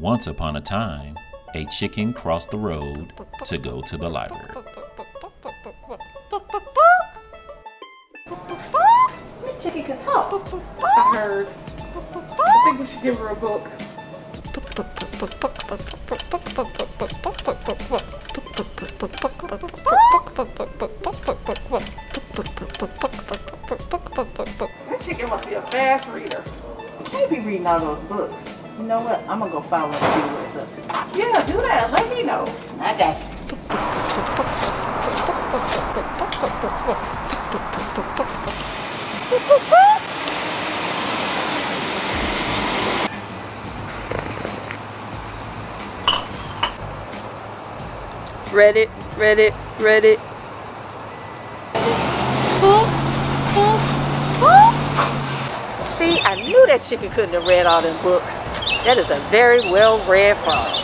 Once upon a time, a chicken crossed the road to go to the library. This chicken can talk. I heard. I think we should give her a book. That chicken must be a fast reader. Can't be reading all those books. You know what? I'm gonna go follow and see what it's up to. Yeah, do that. Let me know. I got you. Read it, read it, read it. See, I knew that chicken couldn't have read all them books. That is a very well read frog.